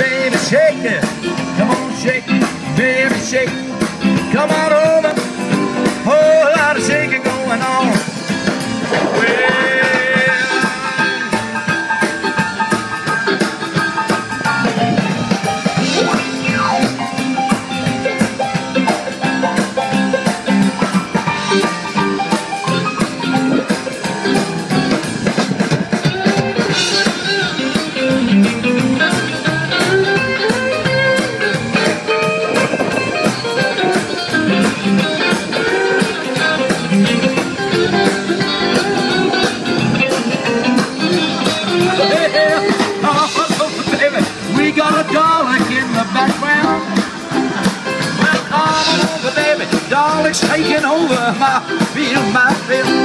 baby, shake it. Come on, shake, it, baby, shake. It. Come on over. Oh, baby, we got a Dalek in the background. Well, come on baby, taking over my field, my feel.